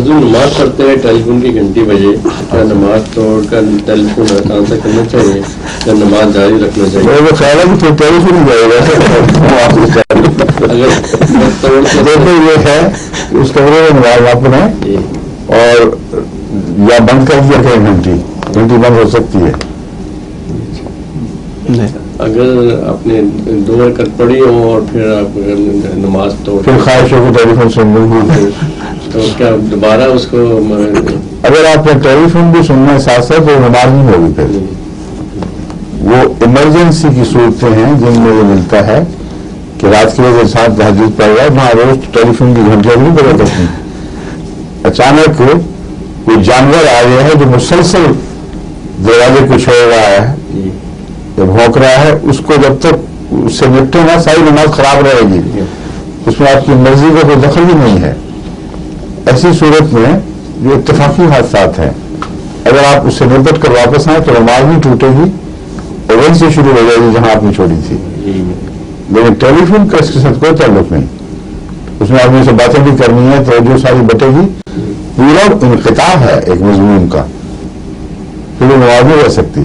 حضور نماز پڑھتے ہیں ٹیلی فون کی گھنٹی بجے کیا نماز توڑ کر ٹیلی فون آنسر کرنا چاہیے کیا نماز جاری رکھنا چاہیے۔ میرے خیال ہے کہ ٹیلی فون جائے گا۔ اگر توڑ کے دیکھو یہ ہے اس کمرے میں نماز آپ پڑھیں جی۔ اور یا بند کر دیا کریں گھنٹی۔ گھنٹی بند ہو سکتی ہے۔ اگر آپ نے دو رکعت پڑھی ہو اور پھر آپ اگر نماز توڑ پھر خواہش ہو کہ ٹیلی فون سن لوں تو کیا دوبارہ اس کو اگر آپ نے ٹیلی فون بھی سننا ہے ساتھ ساتھ تو نماز نہیں ہوگی پھر وہ ایمرجنسی کی صورتیں ہیں جن میں یہ ملتا ہے کہ رات کے وجہ ساتھ تحجد پڑ رہا ہے، وہاں روز ٹیلی فون کی گھنٹیاں نہیں بجا کرتی اچانک کوئی جانور آ گیا ہے جو مسلسل دروازے کو چھوڑ رہا ہے۔ جی یا بھونک رہا ہے، اس کو جب تک اس سے نپٹے نا ساری نماز خراب رہے گی۔ اس میں آپ کی مرضی کا کوئی دخل بھی نہیں ہے۔ ایسی صورت میں جو اتفاقی حادثات ہیں اگر آپ اس سے نپٹ کر واپس آئیں تو نماز نہیں ٹوٹے گی اور وہیں سے شروع ہو جائے گی جہاں آپ نے چھوڑی تھی۔ جی۔ لیکن ٹیلی فون کا اس کے ساتھ کوئی تعلق نہیں۔ اس میں آدمی سے باتیں بھی کرنی ہے تو جو ساری بٹے گی۔ پورا انقطاع ہے ایک مضمون کا۔ پھر وہ نماز نہیں رہ سکتی۔